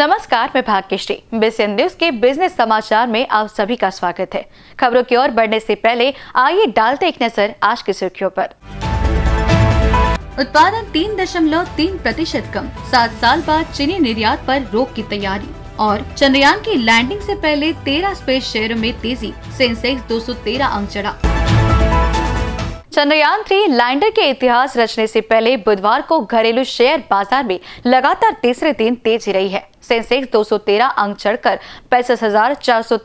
नमस्कार, मैं Bhagyashree. Business news के बिज़नेस समाचार में आप सभी का स्वागत है। खबरों की ओर बढ़ने से पहले आइए डालते एक नज़र आज की सुर्खियों पर। उत्पादन तीन दशमलव तीन प्रतिशत कम, सात साल बाद चीनी निर्यात पर रोक की तैयारी। और चंद्रयान की लैंडिंग से पहले तेरह स्पेस शेयरों में तेज़ी, सेंसेक्स 213 अंक चढ़ा। चंद्रयान थ्री लैंडर के इतिहास रचने से पहले बुधवार को घरेलू शेयर बाज़ार में लगातार तीसरे दिन तेज़ी रही है। सेंसेक्स 213 अंक चढ़कर पैंसठ हज़ार चार सौ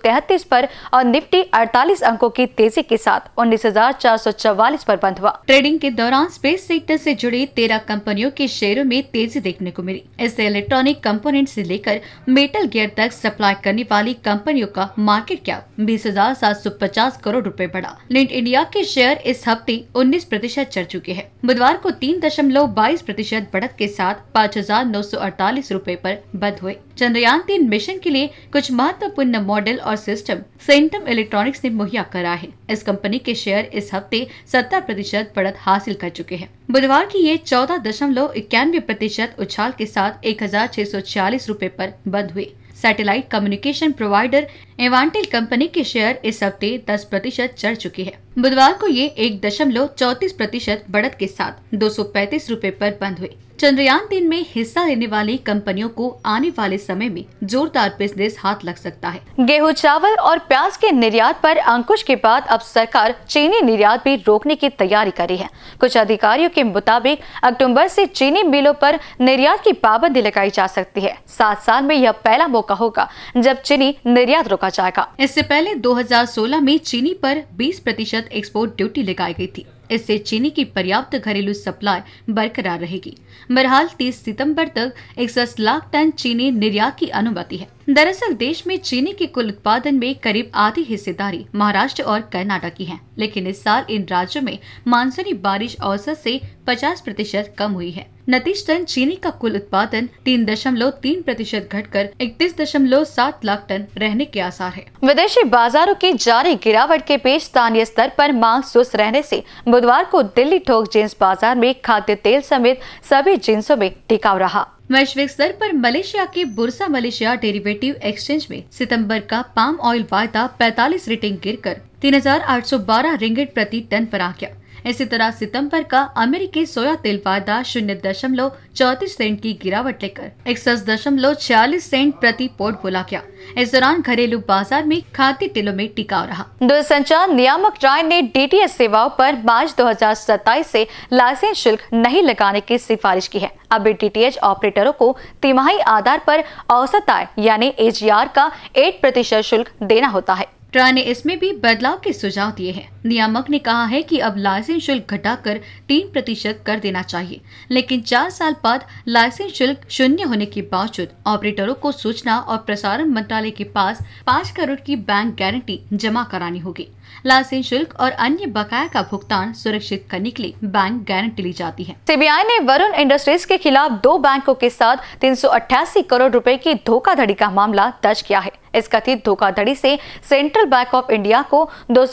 पर और निफ्टी 48 अंकों की तेज़ी के साथ उन्नीस हज़ार चार सौ चौवालीस पर बंद हुआ। ट्रेडिंग के दौरान स्पेस सेक्टर से जुड़ी तेरह कंपनियों के शेयरों में तेज़ी देखने को मिली। इससे इलेक्ट्रॉनिक कंपोनेंट से लेकर मेटल गियर तक सप्लाई करने वाली कंपनियों का मार्केट कैप बीस हज़ार सात सौ पचास करोड़ रूपए बढ़ा। लिंट इंडिया के शेयर इस हफ़्ते उन्नीस प्रतिशत चढ़ चुके हैं। बुधवार को तीन दशमलव बाईस प्रतिशत बढ़त के साथ पाँच हज़ार नौ सौ अड़तालीस रूपए आरोप बंद हुए। चंद्रयान तीन मिशन के लिए कुछ महत्वपूर्ण मॉडल और सिस्टम सेंटम इलेक्ट्रॉनिक्स ने मुहैया करा है। इस कंपनी के शेयर इस हफ़्ते सत्तर प्रतिशत बढ़त हासिल कर चुके हैं। बुधवार की ये चौदह दशमलव इक्यानवे प्रतिशत उछाल के साथ एक हज़ार छह सौ छियालीस रूपए आरोप बंद हुए। Satellite communication provider Avantel company के शेयर इस हफ़्ते 10 प्रतिशत चढ़ चुके हैं। बुधवार को ये एक दशमलव चौतीस प्रतिशत बढ़त के साथ दो सौ पैंतीस रूपए आरोप बंद हुई। चंद्रयान तीन में हिस्सा लेने वाली कंपनियों को आने वाले समय में जोरदार बिज़नेस हाथ लग सकता है। गेहूँ चावल और प्याज के निर्यात पर अंकुश के बाद अब सरकार चीनी निर्यात भी रोकने की तैयारी करी है। कुछ अधिकारियों के मुताबिक अक्टूबर से चीनी मिलों पर निर्यात की पाबंदी लगाई जा सकती है। सात साल में यह पहला मौका होगा जब चीनी निर्यात रोका जाएगा। इससे पहले 2016 में चीनी आरोप बीस प्रतिशत एक्सपोर्ट ड्यूटी लगाई गई थी। इससे चीनी की पर्याप्त घरेलू सप्लाई बरकरार रहेगी। बहरहाल 30 सितंबर तक इकसठ लाख टन चीनी निर्यात की अनुमति है। दरअसल, देश में चीनी के कुल उत्पादन में करीब आधी हिस्सेदारी महाराष्ट्र और कर्नाटक की है। लेकिन इस साल इन राज्यों में मानसूनी बारिश औसत से 50 प्रतिशत कम हुई है। नतीजतन चीनी का कुल उत्पादन तीन दशमलव तीन प्रतिशत घट कर इकतीस दशमलव सात लाख टन रहने के आसार है। विदेशी बाजारों की जारी गिरावट के बीच स्थानीय स्तर पर मांग सुस्त रहने से बुधवार को दिल्ली ठोक जींस बाज़ार में खाद्य तेल समेत सभी जींसों में टिकाव रहा। वैश्विक स्तर पर मलेशिया के बुरसा मलेशिया डेरिवेटिव एक्सचेंज में सितंबर का पाम ऑयल वायदा 45 रेटिंग गिरकर 3,812 रिंगिट प्रति टन पर आ गया। इसी तरह सितंबर का अमेरिकी सोया तेल वायदा शून्य दशमलव चौतीस सेंट की गिरावट लेकर इकसठ दशमलव छियालीस सेंट प्रति पोर्ट बोला गया। इस दौरान घरेलू बाज़ार में खाद्य तेलों में टिकाव रहा। दूरसंचार नियामक राय ने डीटीएच सेवाओं पर मार्च 2027 से लाइसेंस शुल्क नहीं लगाने की सिफारिश की है। अब डीटीएच ऑपरेटरों को तिमाही आधार पर औसत आय यानी एजीआर का 8 प्रतिशत शुल्क देना होता है। ट्रा ने इसमें भी बदलाव के सुझाव दिए हैं। नियामक ने कहा है कि अब लाइसेंस शुल्क घटाकर तीन प्रतिशत कर देना चाहिए, लेकिन चार साल बाद लाइसेंस शुल्क शून्य होने के बावजूद ऑपरेटरों को सूचना और प्रसारण मंत्रालय के पास पाँच करोड़ की बैंक गारंटी जमा करानी होगी। लाइसेंस शुल्क और अन्य बकाया का भुगतान सुरक्षित करने के लिए बैंक गारंटी ली जाती है। सीबीआई ने वरुण इंडस्ट्रीज़ के खिलाफ दो बैंकों के साथ तीन सौ अठासी करोड़ रुपए की धोखाधड़ी का मामला दर्ज किया है। इस कथित धोखाधड़ी से सेंट्रल बैंक ऑफ़ इंडिया को दो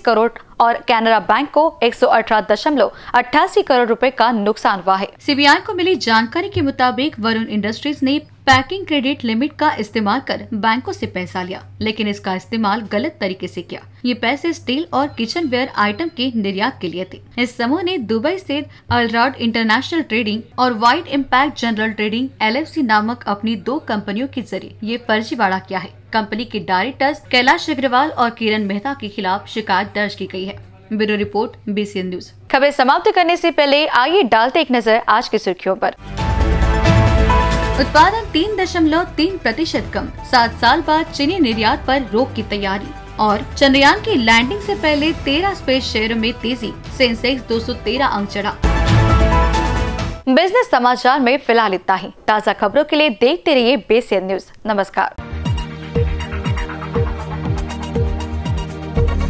करोड़ और कैनरा बैंक को एक करोड़ रुपए का नुकसान हुआ है। सीबीआई को मिली जानकारी के मुताबिक वरुण इंडस्ट्रीज़ ने पैकिंग क्रेडिट लिमिट का इस्तेमाल कर बैंकों से पैसा लिया, लेकिन इसका इस्तेमाल गलत तरीके से किया। ये पैसे स्टील और किचन वेयर आइटम के निर्यात के लिए थे। इस समूह ने दुबई स्थित अलराड इंटरनेशनल ट्रेडिंग और white impact general trading LFC नामक अपनी दो कंपनियों के ज़रिए ये फर्जीवाड़ा किया है। कंपनी के डायरेक्टर्स कैलाश अग्रवाल और किरण मेहता के खिलाफ शिकायत दर्ज की गई है। Bureau report, BCN news. खबर समाप्त करने से पहले आइए डालते एक नज़र आज की सुर्खियों पर। उत्पादन तीन दशमलव तीन प्रतिशत कम, सात साल बाद चीनी निर्यात पर रोक की तैयारी। और चंद्रयान की लैंडिंग से पहले तेरह स्पेस शेयरों में तेज़ी, सेंसेक्स 213 अंक चढ़ा। बिज़नेस समाचार में फ़िलहाल इतना ही। ताज़ा खबरों के लिए देखते रहिए बेसियन न्यूज़। नमस्कार।